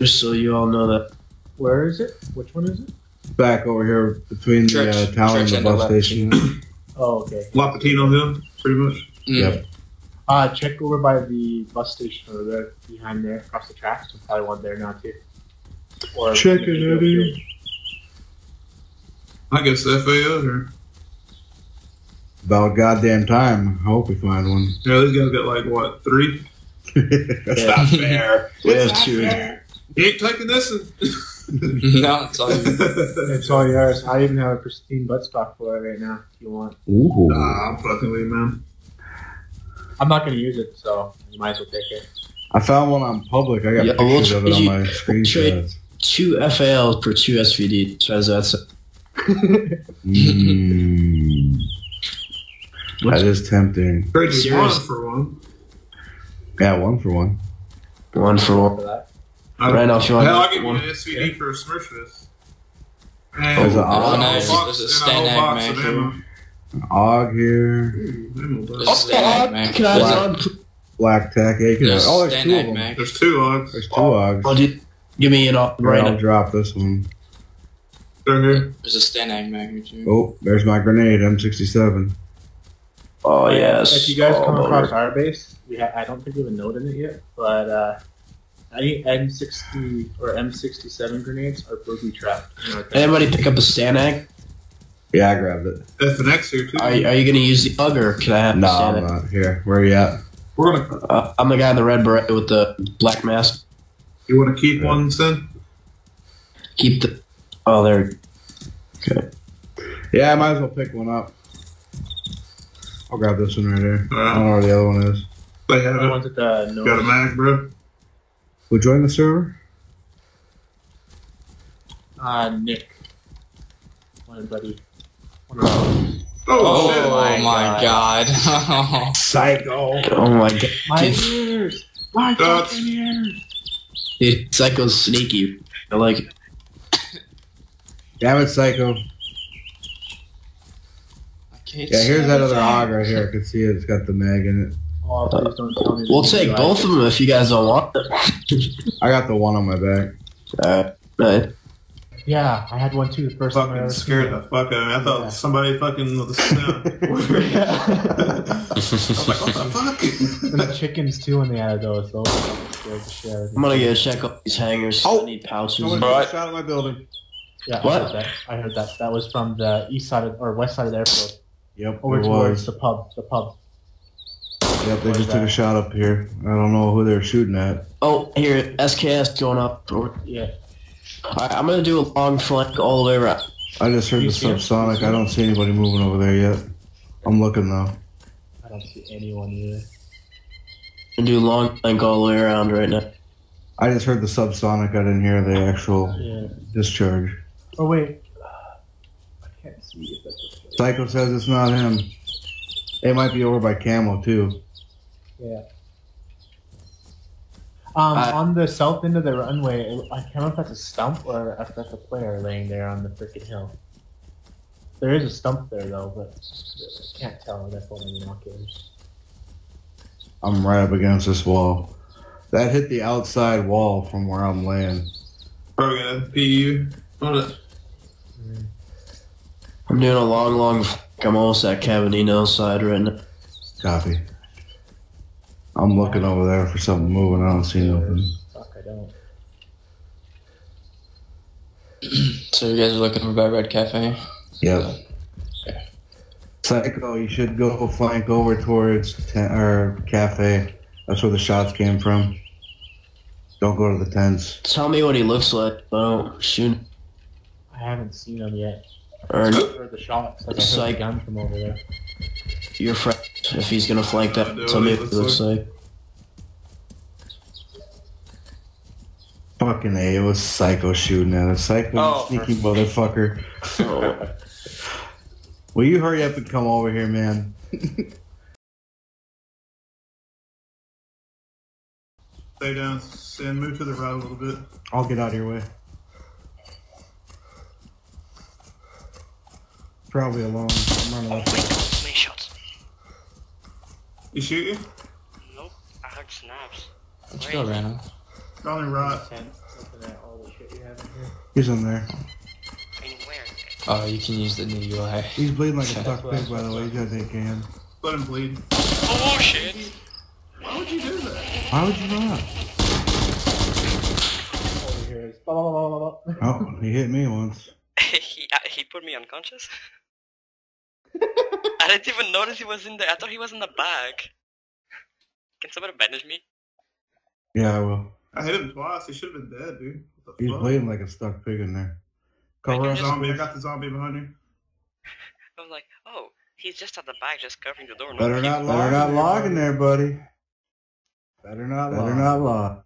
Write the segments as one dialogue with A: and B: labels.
A: Just so you all know that.
B: Where is it? Which one is it?
C: Back over here between
D: Church-
C: the uh, tower and
D: church
C: the
D: and the
C: bus
D: left.
C: station.
B: Oh, okay.
E: La Lopatino Hill, pretty much.
D: Mm.
C: Yep.
B: Uh, check over by the bus station over there, behind there, across the tracks. There's probably one there now too. Or
C: Check it, Eddie.
E: I guess the FAL or
C: About goddamn time. I hope we find one.
E: yeah, these guys got like what three?
C: That's
A: Yeah.
C: not fair.
A: We
C: It's
A: have
C: not
A: two.
C: fair.
E: You ain't taking this.
D: no, it's all
B: It's all yours. I even have a pristine butt stock for it right now. If you want,
C: Ooh.
E: nah, I'm fucking with you, man.
B: I'm not gonna use it, so you might as well take it.
C: I found one on public. I got
A: Yeah, we'll
C: pictures of it on my
A: you-
C: screenshots.
A: Two FALs per two SVD. So that's
C: Mm. That is tempting.
E: Trade
A: Serious?
E: one for one.
C: Yeah, one for one.
A: one for one.
B: For that.
E: I-
A: Right now, if you want
E: Hell, I'll give you an SVD for a Smurfist. And
C: There's a-
E: a
C: oh,
D: nice. There's a
E: and a whole
D: Stanag
E: box of
C: AUG here.
E: Ooh, ammo box.
D: There's a Stanag Mac.
A: Can I
D: There's a-
C: Black Tech. Yeah,
D: there's
C: oh, there's two of them.
D: Mac.
E: There's two logs.
C: There's two AUGs.
A: Oh, dude, give me an off
C: Here,
A: right
C: I'll drop this one.
D: There's a Stanag Mac here too.
C: Oh, there's my grenade, M67.
A: Oh yes.
B: If you guys
A: Oh,
B: come across our base, we ha- I don't think we have a note in it yet, but uh, any M60 or M67 grenades are booby trapped. You know what that
A: Anybody pick up a Stanag?
C: Yeah, I grabbed it.
E: FNX here too.
A: Are, are you going to use the AUG or can I have
C: No,
A: the
C: I'm not. Here, where are you at?
E: We're gonna.
A: Uh, I'm the guy in the red beret with the black mask.
E: You want to keep one, Sin?
A: Keep the. Oh, there. Okay.
C: Yeah, I might as well pick one up. I'll grab this one right here. I don't know where the other one is.
E: They have
B: The
E: it.
B: ones at the
E: Got a
B: nose.
E: mag, bro.
C: Who joined the server?
B: Uh, Nick. My buddy. One of those.
E: Oh,
D: Oh,
E: shit.
D: my,
A: my
D: god.
C: Psycho.
A: Oh my god.
B: My
A: Dude,
B: ears! My
E: That's-
B: fucking ears!
A: dude, Psycho's sneaky. I like it.
C: Damn it, Psycho.
D: I can't
C: Yeah, here's that other
D: anything.
C: AUG right here. I can see it. It's got the mag in it.
B: Oh, please don't tell me.
A: We'll take both of them if you guys don't want them.
C: I got the one on my back.
A: Alright. Alright.
B: Yeah, I had one too. The first time I
E: Fucking
B: ever
E: scared the fuck out of me. I thought
B: Yeah.
E: somebody fucking with a sound. I was like, what the fuck?
B: And the chickens too when they added those. Those scared the shit out of me.
A: I'm gonna go check out these hangers.
C: Oh.
A: I need pouches.
C: Someone
D: Alright.
C: shot at my building.
B: Yeah,
A: What?
B: I heard that. I heard that. That was from the east side of, or west side of the airport.
C: Yep,
B: Over
C: it
B: towards
C: was.
B: the pub. The pub.
C: Yep, they
B: Where's
C: just took a shot up here. I don't know who they're shooting at.
A: Oh, here, SKS going up. Alright,
B: Yeah.
A: I'm gonna do a long flank all the way around.
C: I just heard
B: You
C: the subsonic. I don't see anybody moving over there yet. I'm looking though.
B: I don't see anyone either.
A: And do a long flank all the way around right now.
C: I just heard the subsonic. I didn't hear the actual
B: Yeah.
C: discharge.
B: Oh wait. I can't see if that's okay.
C: Psycho says it's not him. It might be over by Camel too.
B: Yeah. Um,
A: I-
B: on the south end of the runway, I can't remember if that's a stump or if that's a player laying there on the freaking hill. There is a stump there though, but I can't tell. That's all the binoculars.
C: I'm right up against this wall. That hit the outside wall from where I'm laying.
E: Probably gonna PU on it.
A: I'm doing a long, long. I'm almost at Kabanino side right now.
C: Copy. I'm looking over there for something moving. I don't see nothing.
B: Fuck, I don't.
D: So you guys are looking for by Red Cafe?
C: Yep. Psycho, you should go flank over towards ten, or cafe. That's where the shots came from. Don't go to the tents.
A: Tell me what he looks like. Oh, shoot.
B: I haven't seen him yet.
A: Or
B: I heard the shots. Like I heard
A: Psych.
B: the gun from over there.
A: your friend, if he's gonna flank that, tell me what it
E: looks
A: looks like.
C: Fucking A, it was Psycho shooting at us. Psycho,
D: Oh.
C: sneaky motherfucker.
A: Oh,
C: Will you hurry up and come over here, man?
E: Stay down and move to the right a little bit.
C: I'll get out of your way. Probably alone. I'm running oh, up.
F: Many shots.
E: You shoot you?
F: Nope, I heard snaps.
D: Let's go, Random.
E: On the right.
B: Tent, something have in here?
C: He's in there.
D: Oh, you can use the new UI.
C: He's bleeding like a
D: That's
C: stuck pig, by the way. You gotta take him.
E: Let him bleed.
F: Oh shit!
E: Why would you do that?
C: Why would you not? Oh, he hit me once.
F: he uh, he put me unconscious. I didn't even notice he was in there. I thought he was in the bag. Can somebody bandage me?
C: Yeah, I will.
E: I hit him twice. He should have been dead, dude. What the
C: He's
E: fuck?
C: bleeding like a stuck pig in there. Cover
F: you
C: up.
E: Zombie, I got the zombie behind you.
F: I was like, oh, he's just at the back, just covering the door.
C: Better
F: he-
C: not log. Better not log in there, buddy. Better not. Better not log.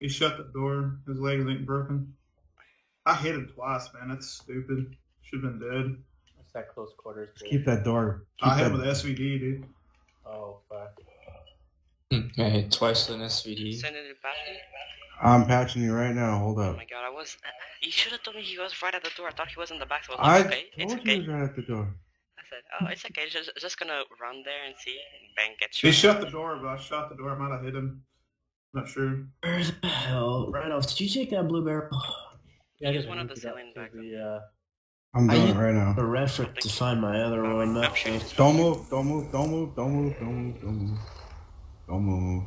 E: He shut the door. His legs ain't broken. I hit him twice, man. That's stupid. Should have been dead.
B: What's that close quarters?
C: Just keep that door. Keep
E: I hit
C: that,
E: him with SVD, dude.
B: Oh fuck.
D: Hmm, I hit twice with an SVD.
F: Sending it back?
C: I'm patching you right now. Hold up.
F: Oh my god, I was. Uh, you should have told me he was right at the door. I thought he was in the back. So I
C: I
F: was like, okay, it's
C: told you
F: okay.
C: he was right at the door.
F: I said, oh, it's okay. Just just gonna run there and see. And bang, get
E: He shut the door, but I shot the door. I might have hit him. Not sure.
A: Where the hell? Right off. Did you take that blue barrel?
B: Yeah, I just
F: one of
B: moved
F: the
B: it up
F: ceiling back
B: The, uh,
C: I'm doing it right now.
A: A reference to find my other one.
F: I'm
A: Not
F: sure
A: sure.
C: Don't move. Don't move. Don't move. Don't move. Don't move. Don't move. Don't move.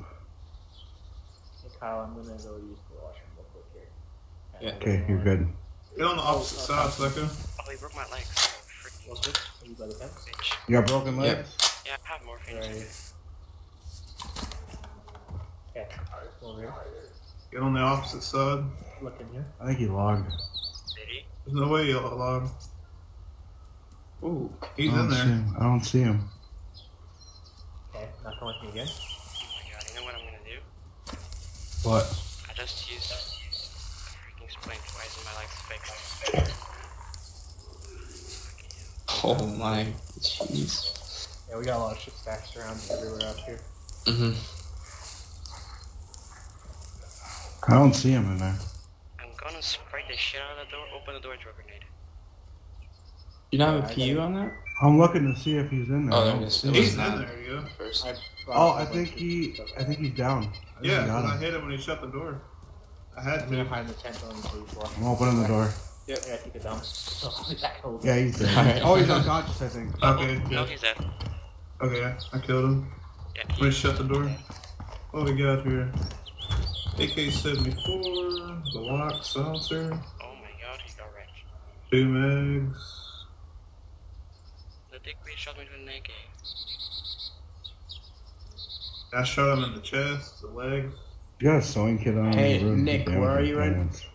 B: hey, Kyle, I'm gonna go use the washroom real quick here.
D: Yeah.
C: Okay, you're good.
E: Get on the opposite side, sucker.
F: Oh, he broke my legs. Oh, freaking
B: What's this? Are you by the
F: bitch.
C: You got broken legs?
F: Yeah, I have morphine.
B: Right. Okay. Over here.
E: Get on the opposite side.
B: Look in here.
C: I think he logged.
F: Did he?
E: There's no way you'll allow him.
D: Ooh.
E: He's in there.
C: him. I don't see him.
B: Okay. Not going with me again.
F: Oh my god, you know what I'm gonna do?
C: What?
F: I just used freaking spring twice and my legs fixed.
D: Oh my. Jeez.
B: Yeah, we got a lot of shit stacked around everywhere out here.
D: Mm-hmm.
C: I don't see him in there.
F: I'm gonna spray the shit out of the door, open the door, and throw a grenade.
D: You don't have
B: Yeah, I
D: a PU on that?
C: I'm looking to see if he's in there.
D: Oh,
C: I
D: there
C: don't
D: it is.
C: see
D: It
C: him.
D: was
E: He's in
D: not.
E: there, yeah.
D: First.
B: I
C: Oh, I think he. I think he's down. I think
E: Yeah,
C: I got
E: 'cause I hit him when he shut the door. I had
B: I'm gonna
E: to.
B: hide the tent on the floor.
C: I'm opening the door.
B: Yeah, I take it down. Oh.
C: Yeah, he's dead.
D: Alright.
C: Oh, he's unconscious. I think.
E: Okay, oh,
F: No,
E: yeah.
F: he's dead.
E: Okay, I killed him.
F: Yeah,
E: When he
F: he,
E: shut the door. What we oh, got here? AK-74, the lock silencer,
F: oh my god, he got wrecked.
E: Two mags.
F: The dickweed shot me with an AK.
E: I shot him in the chest, the legs.
C: You got a sewing kit on.
A: Hey, Nick, where are you right
C: pants.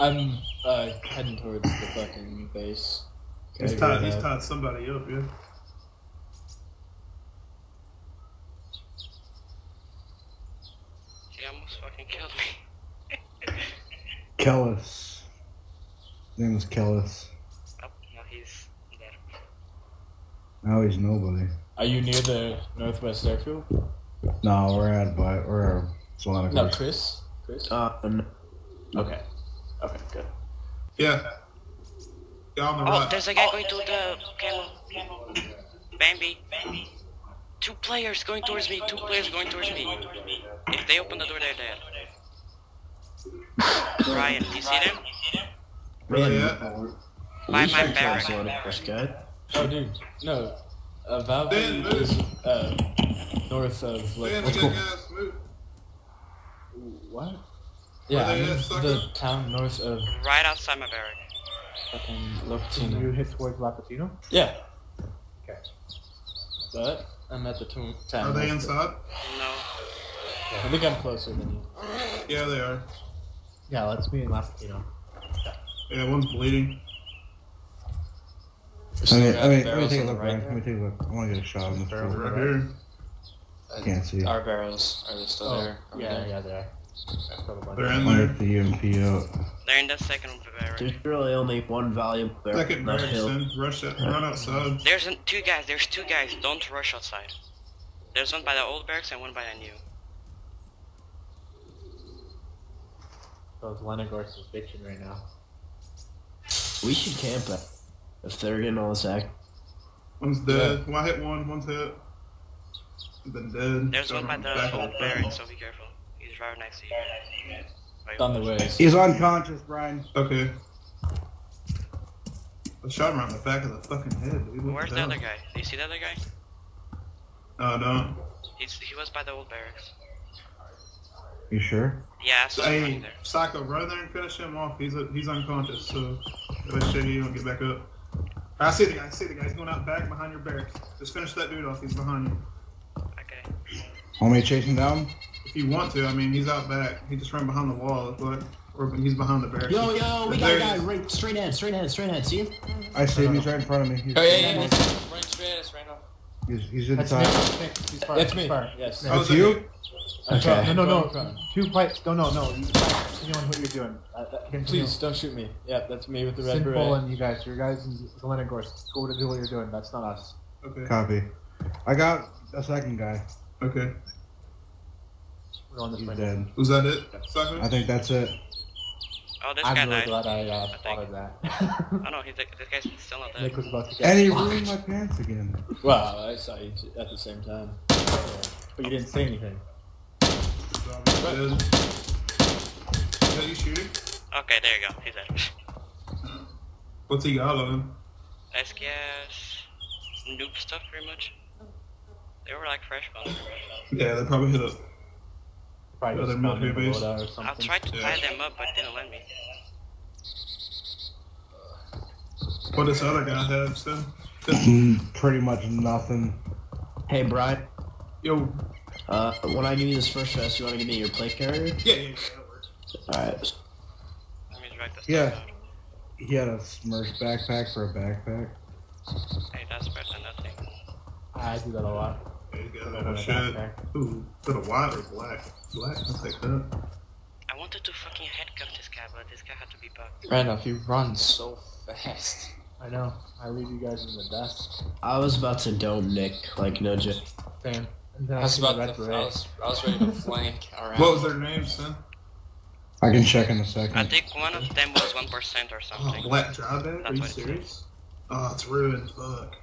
D: I'm uh heading towards the fucking base.
E: He's
D: Gotta
E: tied, he's tied somebody up, yeah.
F: He almost fucking killed me.
C: Kellis. His name is Kellis.
F: Oh, now he's dead.
C: Now he's nobody.
D: Are you near the northwest airfield?
C: No, we're at but we're at Solana
D: No, Chris. Chris.
A: Uh, no.
D: Okay. Okay. Good.
E: Yeah. Yeah, on the
F: Oh,
E: right.
F: there's a guy going to the camel. Bambi. Two players going towards me. Two players going towards me. If they open the door, they're dead. Ryan, you see them?
E: Where they
A: Man,
E: at?
F: By
A: we
F: my
A: should
F: barrack.
A: cancel it, this guy.
D: Oh, dude. No. Uh, Valve
E: Ben,
D: is uh north of like.
E: Man, we
D: what's called-
E: guys.
D: What? Yeah, I'm in
E: at, sucker?
D: the town north of
F: Right outside my barrack.
D: fucking
B: Can you
D: Lopatino.
B: hit towards Lopatino?
D: Yeah.
B: Okay.
D: But I'm at the to- town.
E: Are they inside?
F: No.
D: I think I'm closer than you.
E: Yeah, they are.
B: Yeah, let's meet in Lopatino.
E: Yeah, one's bleeding.
C: I mean, I mean, let me
D: barrels
C: take a look,
D: right
C: Ryan. Let me take a look. I want to get a shot on this.
B: Barrels
C: fool.
B: are
E: Right here.
D: I
C: Can't see.
D: Our barrels are they still
B: Oh,
D: there? Over
B: yeah,
D: there?
B: yeah, they are. I killed a bunch.
E: They're in there.
C: the UMP out.
F: They're in the second barrack.
A: There's really only one valuable barrel
E: Second
A: on that
E: barracks
A: hill.
E: in. Rush that. Run outside.
F: There's an, two guys. There's two guys. Don't rush outside. There's one by the old barracks and one by the new.
B: Those Lenogors is bitching right now.
A: We should camp it. If they're getting all this act.
E: One's dead. Well, I hit one. One's hit. been dead.
F: There's one by
E: I'm
F: the
E: back
F: old barracks, so be careful. He's right next to you. Wait,
D: On the ways.
C: He's unconscious, Brian.
E: Okay. I shot him around the back of the fucking head, dude.
F: Where's
E: the
F: the other guy? Do you see the other guy?
E: Oh, no.
F: He's, he was by the old barracks.
C: You sure?
F: Yeah, I saw him
E: Hey,
F: there.
E: Psycho, run there and finish him off. He's he's unconscious, so let's show you don't get back up. I see the guy. I see the guy. He's going out back behind your barracks. Just finish that dude off. He's behind you.
F: Okay.
C: Want me to chase him down?
E: If you want to, I mean, he's out back. He just ran behind the wall, but or he's behind the barracks.
A: Yo, yo, we got
E: There
A: a guy right straight ahead, straight ahead, straight ahead. See him?
C: I see him. He's right in front of me. He's,
D: Oh yeah, yeah, yeah. Right straight at us right now.
C: he's, he's
B: That's Nick.
C: inside.
B: Nick, he's far.
D: That's
B: he's
D: me. Yes.
B: Nick.
E: Oh,
C: That's you?
A: Okay.
B: No, no,
D: Go
B: no. Two pipes. No, no, no. You guys continue on what you're doing. Uh, continue.
D: Please don't shoot me. Yeah, that's me with the red
B: Sinful
D: beret.
B: and you guys. Your guys in Zelenogorsk. Go to do what you're doing. That's not us.
E: Okay.
C: Copy. I got a second guy.
E: Okay.
B: We're going this
C: He's
B: way.
C: dead.
E: Was that it? Psycho?
C: I think that's it.
F: Oh, this
B: I'm
F: guy
B: really
F: died.
B: glad I uh,
F: I think.
B: spotted that.
F: Oh no, he's like, this guy's still not
B: Nick
F: dead.
B: was about to get
C: And he ruined my pants again.
D: Wow, I saw you t- at the same time.
B: But you didn't say anything.
E: Zombie's. Is that you shooting?
F: Okay, there you go. He's dead.
E: What's he got on him?
F: Let's guess. Noob stuff, pretty much. They were like fresh bones.
E: Yeah, they probably hit up.
B: Probably
E: Other
B: just found
E: military
B: in
E: base.
B: Or something.
F: I tried to
E: Yeah.
F: tie them up, but didn't let me.
E: What does other guy have, Sten?
C: Mm, Pretty much nothing.
A: Hey, Brian.
E: Yo,
A: Uh, when I give you this first vest, you want to give me your plate carrier?
E: yeah, yeah, yeah, that works.
A: All right.
F: Let me drag this
C: Yeah.
F: stuff
C: He had a Smurf backpack for a backpack.
F: out. Hey, that's better than nothing.
B: I do that a lot.
E: There you go. Oh, shit. Ooh, put a white or black? Black, I'll take that.
F: I wanted to fucking headcuff this guy, but this guy had to be bugged.
D: Randolph, you run so fast.
B: I know. I leave you guys in the dust.
A: I was about to dome Nick, like no joke.
B: Same. And
D: I
B: I
D: was about
B: red
D: to. I was, I was ready to flank around.
E: What was their name, Sten?
C: I can check in a second.
F: I think one of them was 1% or
E: Oh,
F: something.
E: Black Drawback? Are you
F: what it
E: serious? Oh, it's ruined. Fuck.